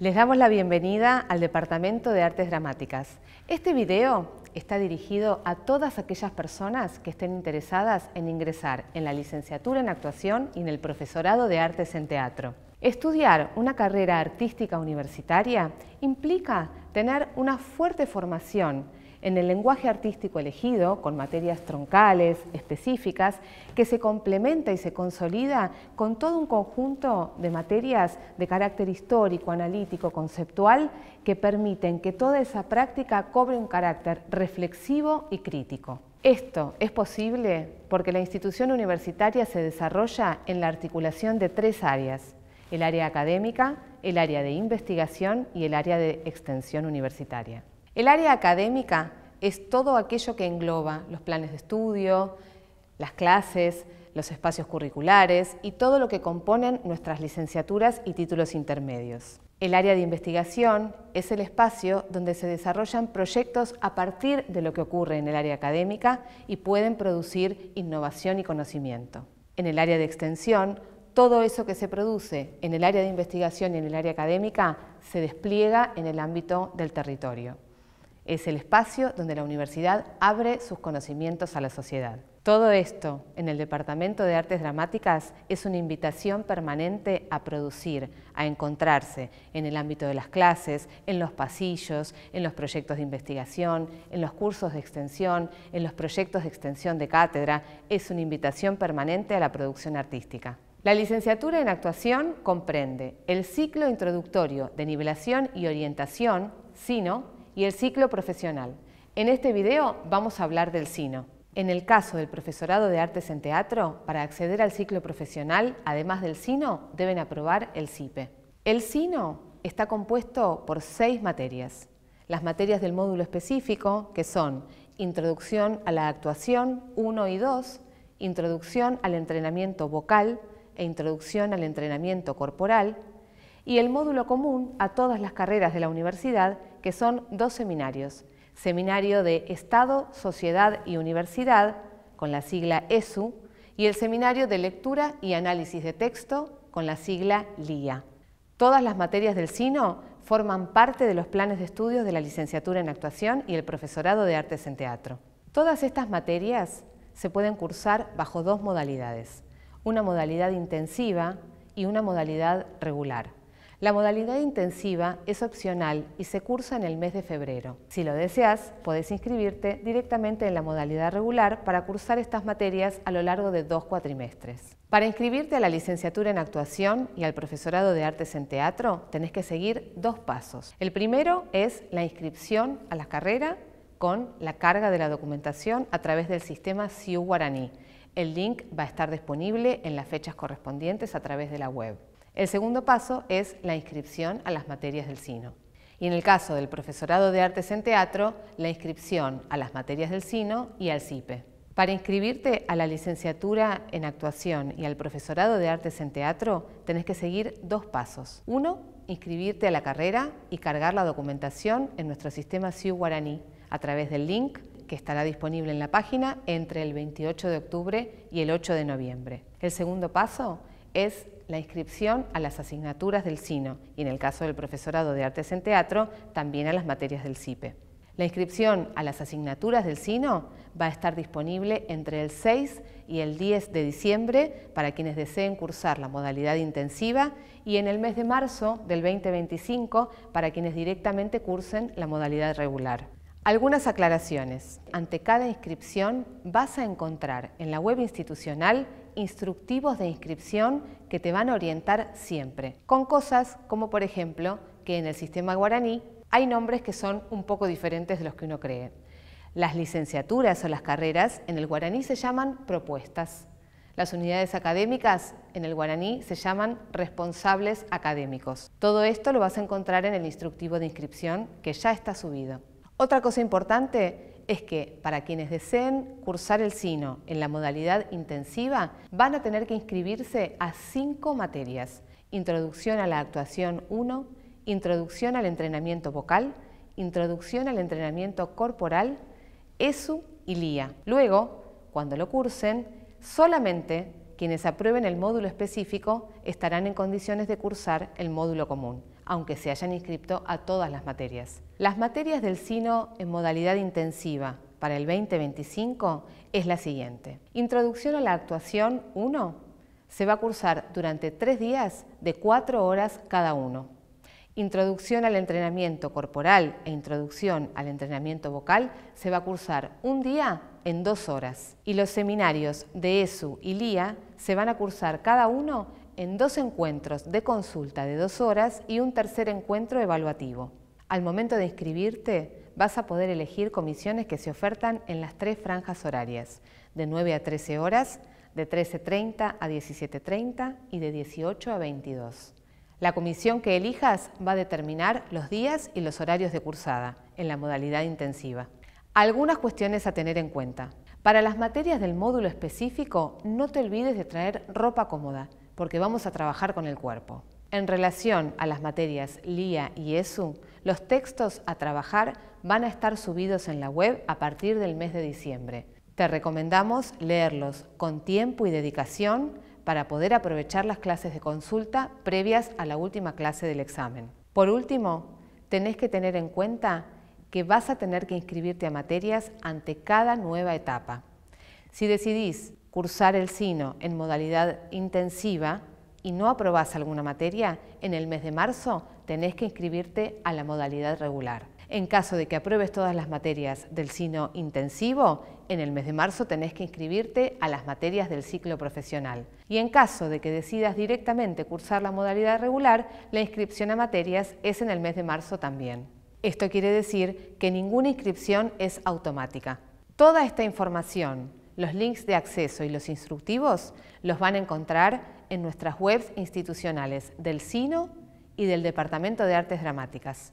Les damos la bienvenida al Departamento de Artes Dramáticas. Este video está dirigido a todas aquellas personas que estén interesadas en ingresar en la licenciatura en actuación y en el profesorado de artes en teatro. Estudiar una carrera artística universitaria implica tener una fuerte formación en el lenguaje artístico elegido, con materias troncales, específicas, que se complementa y se consolida con todo un conjunto de materias de carácter histórico, analítico, conceptual, que permiten que toda esa práctica cobre un carácter reflexivo y crítico. Esto es posible porque la institución universitaria se desarrolla en la articulación de tres áreas, el área académica, el área de investigación y el área de extensión universitaria. El área académica es todo aquello que engloba los planes de estudio, las clases, los espacios curriculares y todo lo que componen nuestras licenciaturas y títulos intermedios. El área de investigación es el espacio donde se desarrollan proyectos a partir de lo que ocurre en el área académica y pueden producir innovación y conocimiento. En el área de extensión, todo eso que se produce en el área de investigación y en el área académica se despliega en el ámbito del territorio. Es el espacio donde la universidad abre sus conocimientos a la sociedad. Todo esto en el Departamento de Artes Dramáticas es una invitación permanente a producir, a encontrarse en el ámbito de las clases, en los pasillos, en los proyectos de investigación, en los cursos de extensión, en los proyectos de extensión de cátedra. Es una invitación permanente a la producción artística. La licenciatura en actuación comprende el ciclo introductorio de nivelación y orientación, SINO, y el ciclo profesional. En este video vamos a hablar del SINO. En el caso del profesorado de artes en teatro, para acceder al ciclo profesional, además del SINO, deben aprobar el CIPE. El SINO está compuesto por seis materias. Las materias del módulo específico, que son Introducción a la actuación 1 y 2, Introducción al entrenamiento vocal e Introducción al entrenamiento corporal, y el módulo común a todas las carreras de la universidad, que son dos seminarios. Seminario de Estado, Sociedad y Universidad, con la sigla ESU, y el Seminario de Lectura y Análisis de Texto, con la sigla LIA. Todas las materias del SINO forman parte de los planes de estudios de la licenciatura en actuación y el profesorado de artes en teatro. Todas estas materias se pueden cursar bajo dos modalidades, una modalidad intensiva y una modalidad regular. La modalidad intensiva es opcional y se cursa en el mes de febrero. Si lo deseas, puedes inscribirte directamente en la modalidad regular para cursar estas materias a lo largo de dos cuatrimestres. Para inscribirte a la licenciatura en actuación y al profesorado de artes en teatro, tenés que seguir dos pasos. El primero es la inscripción a la carrera con la carga de la documentación a través del sistema SIU Guaraní. El link va a estar disponible en las fechas correspondientes a través de la web. El segundo paso es la inscripción a las materias del SINO. Y en el caso del profesorado de artes en teatro, la inscripción a las materias del SINO y al CIPE. Para inscribirte a la licenciatura en actuación y al profesorado de artes en teatro, tenés que seguir dos pasos. Uno, inscribirte a la carrera y cargar la documentación en nuestro sistema SIU Guaraní a través del link que estará disponible en la página entre el 28 de octubre y el 8 de noviembre. El segundo paso es la inscripción a las asignaturas del SINO y en el caso del profesorado de artes en teatro, también a las materias del CIPE. La inscripción a las asignaturas del SINO va a estar disponible entre el 6 y el 10 de diciembre para quienes deseen cursar la modalidad intensiva y en el mes de marzo del 2025 para quienes directamente cursen la modalidad regular. Algunas aclaraciones. Ante cada inscripción vas a encontrar en la web institucional instructivos de inscripción que te van a orientar siempre, con cosas como por ejemplo que en el sistema guaraní hay nombres que son un poco diferentes de los que uno cree. Las licenciaturas o las carreras en el guaraní se llaman propuestas. Las unidades académicas en el guaraní se llaman responsables académicos. Todo esto lo vas a encontrar en el instructivo de inscripción que ya está subido. Otra cosa importante es que para quienes deseen cursar el SINO en la modalidad intensiva, van a tener que inscribirse a cinco materias. Introducción a la actuación 1, Introducción al entrenamiento vocal, Introducción al entrenamiento corporal, ESU y LIA. Luego, cuando lo cursen, solamente quienes aprueben el módulo específico estarán en condiciones de cursar el módulo común. Aunque se hayan inscrito a todas las materias. Las materias del SINO en modalidad intensiva para el 2025 es la siguiente. Introducción a la actuación 1 se va a cursar durante tres días de cuatro horas cada uno. Introducción al entrenamiento corporal e introducción al entrenamiento vocal se va a cursar un día en dos horas. Y los seminarios de ESU y LIA se van a cursar cada uno en dos encuentros de consulta de dos horas y un tercer encuentro evaluativo. Al momento de inscribirte, vas a poder elegir comisiones que se ofertan en las tres franjas horarias, de 9 a 13 horas, de 13.30 a 17.30 y de 18 a 22. La comisión que elijas va a determinar los días y los horarios de cursada en la modalidad intensiva. Algunas cuestiones a tener en cuenta. Para las materias del módulo específico, no te olvides de traer ropa cómoda, porque vamos a trabajar con el cuerpo. En relación a las materias LIA y ESU, los textos a trabajar van a estar subidos en la web a partir del mes de diciembre. Te recomendamos leerlos con tiempo y dedicación para poder aprovechar las clases de consulta previas a la última clase del examen. Por último, tenés que tener en cuenta que vas a tener que inscribirte a materias ante cada nueva etapa. Si decidís cursar el SINO en modalidad intensiva y no aprobás alguna materia, en el mes de marzo tenés que inscribirte a la modalidad regular. En caso de que apruebes todas las materias del SINO intensivo, en el mes de marzo tenés que inscribirte a las materias del ciclo profesional. Y en caso de que decidas directamente cursar la modalidad regular, la inscripción a materias es en el mes de marzo también. Esto quiere decir que ninguna inscripción es automática. Toda esta información, los links de acceso y los instructivos los van a encontrar en nuestras webs institucionales del SINO y del Departamento de Artes Dramáticas.